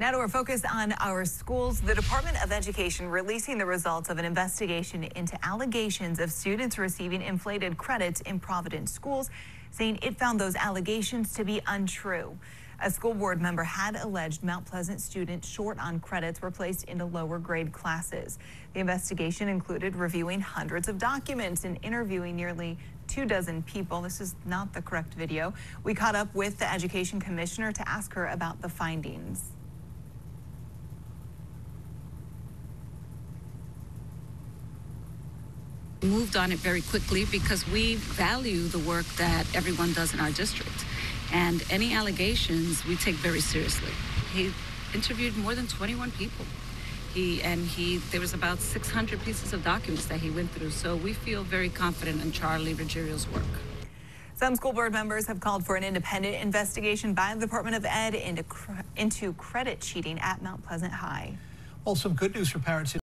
Now to our focus on our schools. The Department of Education releasing the results of an investigation into allegations of students receiving inflated credits in Providence schools, saying it found those allegations to be untrue. A school board member had alleged Mount Pleasant students short on credits were placed into lower grade classes. The investigation included reviewing hundreds of documents and interviewing nearly two dozen people. This is not the correct video. We caught up with the education commissioner to ask her about the findings. Moved on it very quickly because we value the work that everyone does in our district. And any allegations we take very seriously. He interviewed more than 21 people. He and he there was about 600 pieces of documents that he went through. So we feel very confident in Charlie Ruggerio's work. Some school board members have called for an independent investigation by the Department of Ed into, into credit cheating at Mount Pleasant High. Well, some good news for parents.